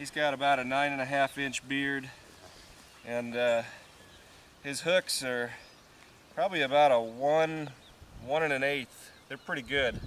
He's got about a nine and a half inch beard and uh, his hooks are probably about a one, one and an eighth. They're pretty good.